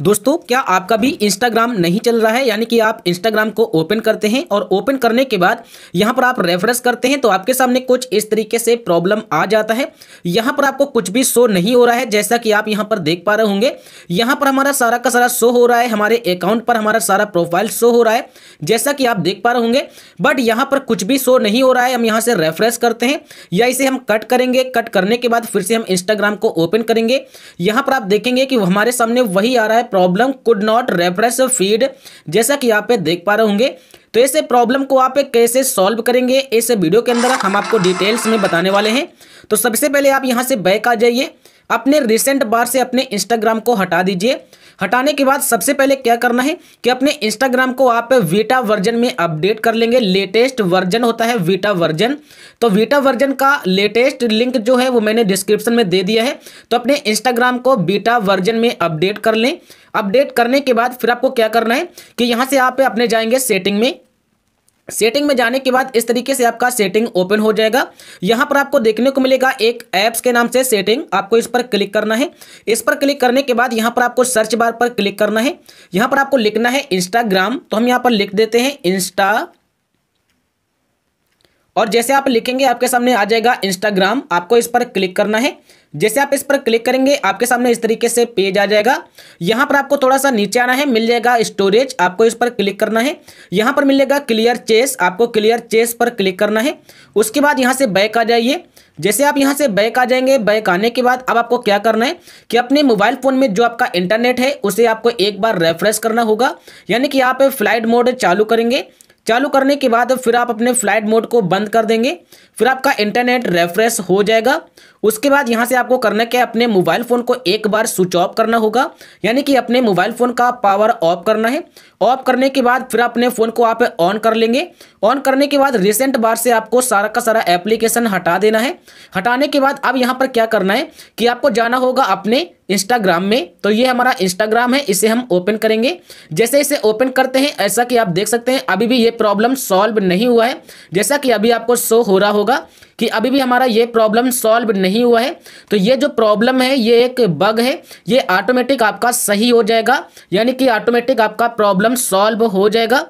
दोस्तों, क्या आपका भी इंस्टाग्राम नहीं चल रहा है? यानी कि आप इंस्टाग्राम को ओपन करते हैं और ओपन करने के बाद यहाँ पर आप रेफरेंस करते हैं तो आपके सामने कुछ इस तरीके से प्रॉब्लम आ जाता है। यहाँ पर आपको कुछ भी शो नहीं हो रहा है, जैसा कि आप यहाँ पर देख पा रहे होंगे। यहाँ पर हमारा सारा का सारा शो हो रहा है, हमारे अकाउंट पर हमारा सारा प्रोफ़ाइल शो हो रहा है, जैसा कि आप देख पा रहे होंगे। बट यहाँ पर कुछ भी शो नहीं हो रहा है, हम यहाँ से रेफरेंस करते हैं, या इसे हम कट करेंगे। कट करने के बाद फिर से हम इंस्टाग्राम को ओपन करेंगे। यहाँ पर आप देखेंगे कि हमारे सामने वही आ रहा है problem could not reference feed जैसा कि आप देख पा रहे होंगे। तो ऐसे प्रॉब्लम को आप कैसे सॉल्व करेंगे? इस वीडियो के अंदर हम आपको डिटेल्स में बताने वाले हैं। तो सबसे पहले आप यहाँ से बैक आ जाइए। अपने रिसेंट बार से अपने इंस्टाग्राम को हटा दीजिए। हटाने के बाद सबसे पहले क्या करना है कि अपने इंस्टाग्राम को आप वीटा वर्जन में अपडेट कर लेंगे। लेटेस्ट वर्जन होता है वीटा वर्जन तो वीटा वर्जन का लेटेस्ट लिंक जो है वो मैंने डिस्क्रिप्शन में दे दिया है। तो अपने इंस्टाग्राम को बीटा वर्जन में अपडेट कर लें। अपडेट करने के बाद फिर आपको क्या करना है कि यहाँ से आप अपने जाएँगे सेटिंग में। सेटिंग में जाने के बाद इस तरीके से आपका सेटिंग ओपन हो जाएगा। यहाँ पर आपको देखने को मिलेगा एक ऐप्स के नाम से सेटिंग आपको इस पर क्लिक करना है। इस पर क्लिक करने के बाद यहाँ पर आपको सर्च बार पर क्लिक करना है। यहाँ पर आपको लिखना है इंस्टाग्राम तो हम यहाँ पर लिख देते हैं इंस्टा और जैसे आप लिखेंगे, आपके सामने आ जाएगा इंस्टाग्राम आपको इस पर क्लिक करना है। जैसे आप इस पर क्लिक करेंगे, आपके सामने इस तरीके से पेज आ जाएगा। यहाँ पर आपको थोड़ा सा नीचे आना है, मिल जाएगा स्टोरेज आपको इस पर क्लिक करना है। यहाँ पर मिलेगा क्लियर चेस आपको क्लियर चेस पर क्लिक करना है। उसके बाद यहाँ से बैक आ जाइए। जैसे आप यहाँ से बैक आ जाएँगे बैक आने के बाद अब आपको क्या करना है कि अपने मोबाइल फ़ोन में जो आपका इंटरनेट है, उसे आपको एक बार रेफ्रेश करना होगा। यानी कि आप फ़्लाइट मोड चालू करेंगे। चालू करने के बाद फिर आप अपने फ़्लाइट मोड को बंद कर देंगे। फिर आपका इंटरनेट रेफ्रेश हो जाएगा। उसके बाद यहाँ से आपको करना क्या अपने मोबाइल फ़ोन को एक बार स्विच ऑफ़ करना होगा। यानी कि अपने मोबाइल फ़ोन का पावर ऑफ़ करना है। ऑफ़ करने के बाद फिर अपने फ़ोन को आप ऑन कर लेंगे। ऑन करने के बाद रिसेंट बार से आपको सारा का सारा एप्लीकेशन हटा देना है। हटाने के बाद अब यहाँ पर क्या करना है कि आपको जाना होगा अपने इंस्टाग्राम में तो ये हमारा इंस्टाग्राम है, इसे हम ओपन करेंगे। जैसे इसे ओपन करते हैं, ऐसा कि आप देख सकते हैं, अभी भी ये प्रॉब्लम सॉल्व नहीं हुआ है। जैसा कि अभी आपको शो हो रहा होगा कि अभी भी हमारा ये प्रॉब्लम सॉल्व नहीं हुआ है। तो ये जो प्रॉब्लम है, ये एक बग है। ये ऑटोमेटिक आपका सही हो जाएगा। यानी कि ऑटोमेटिक आपका प्रॉब्लम सॉल्व हो जाएगा।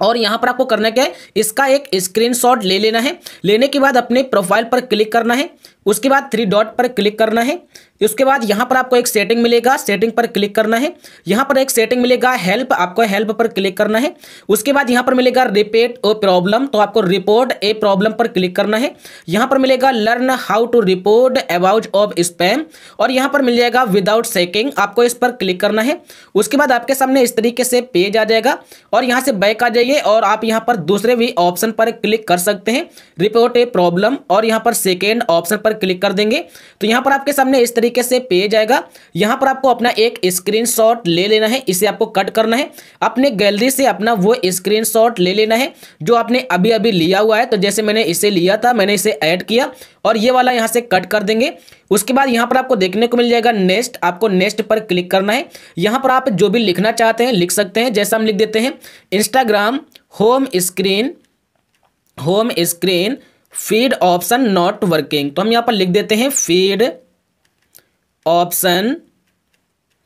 और यहाँ पर आपको करना क्या है? इसका एक स्क्रीनशॉट ले लेना है। लेने के बाद अपने प्रोफ़ाइल पर क्लिक करना है। उसके बाद थ्री डॉट पर क्लिक करना है। उसके बाद यहाँ पर आपको एक सेटिंग मिलेगा। सेटिंग पर क्लिक करना है। यहाँ पर एक सेटिंग मिलेगा हेल्प आपको हेल्प पर क्लिक करना है। उसके बाद यहाँ पर मिलेगा रिपेट ओ प्रॉब्लम तो आपको रिपोर्ट ए प्रॉब्लम पर क्लिक करना है। यहाँ पर मिलेगा learn how to report about of spam और यहाँ पर मिल जाएगा विदाउट सेकिंग आपको इस पर क्लिक करना है। उसके बाद आपके सामने इस तरीके से पेज आ जाएगा। और यहाँ से बैक आ जाइए और आप यहाँ पर दूसरे भी ऑप्शन पर क्लिक कर सकते हैं। रिपोर्ट ए प्रॉब्लम और यहाँ पर सेकेंड ऑप्शन पर क्लिक कर देंगे। तो यहाँ पर आपके सामने इस तरीके से पेज आएगा। यहाँ पर आपको अपना एक स्क्रीनशॉट ले लेना है, इसे आपको कट करना है। अपने गैलरी से अपना वो स्क्रीनशॉट ले लेना है, जो आपने अभी अभी लिया हुआ है। तो जैसे मैंने इसे लिया था, मैंने इसे ऐड किया और ये वाला यहाँ से कट कर देंगे। उसके बाद यहाँ पर आपको देखने को मिल जाएगा नेक्स्ट। आपको नेक्स्ट पर क्लिक करना है। यहाँ पर आप जो भी लिखना चाहते हैं, लिख सकते हैं। जैसा हम लिख देते हैं, Instagram home screen home screen, feed option not working तो हम यहाँ पर लिख देते हैं फ़ीड ऑप्शन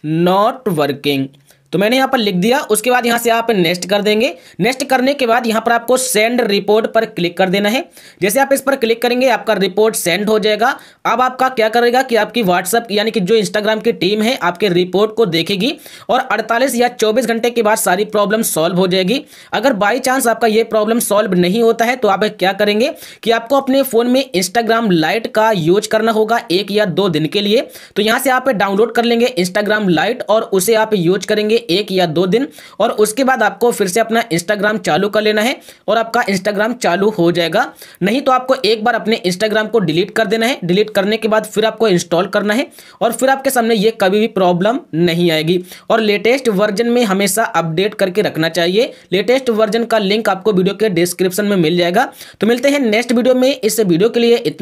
नॉट वर्किंग तो मैंने यहाँ पर लिख दिया, उसके बाद यहाँ से आप नेक्स्ट कर देंगे। नेक्स्ट करने के बाद यहाँ पर आपको सेंड रिपोर्ट पर क्लिक कर देना है। जैसे आप इस पर क्लिक करेंगे, आपका रिपोर्ट सेंड हो जाएगा। अब आपका क्या करेगा कि आपकी व्हाट्सअप यानी कि जो इंस्टाग्राम की टीम है, आपके रिपोर्ट को देखेगी और अड़तालीस या चौबीस घंटे के बाद सारी प्रॉब्लम सॉल्व हो जाएगी। अगर बाई चांस आपका ये प्रॉब्लम सॉल्व नहीं होता है तो आप क्या करेंगे कि आपको अपने फ़ोन में इंस्टाग्राम लाइट का यूज़ करना होगा एक या दो दिन के लिए। तो यहाँ से आप डाउनलोड कर लेंगे इंस्टाग्राम लाइट और उसे आप यूज़ करेंगे एक या दो दिन, और उसके बाद आपको फिर से अपना इंस्टाग्राम चालू कर लेना है, और आपका इंस्टाग्राम चालू हो जाएगा। नहीं तो आपको एक बार अपने इंस्टाग्राम को डिलीट कर देना है। डिलीट करने के बाद फिर आपको इंस्टॉल करना है, और फिर आपके सामने ये कभी भी प्रॉब्लम नहीं आएगी। और लेटेस्ट वर्जन में हमेशा अपडेट करके रखना चाहिए। लेटेस्ट वर्जन का लिंक आपको वीडियो के डिस्क्रिप्शन में मिल जाएगा। तो मिलते हैं नेक्स्ट वीडियो में। इस वीडियो के लिए इतना।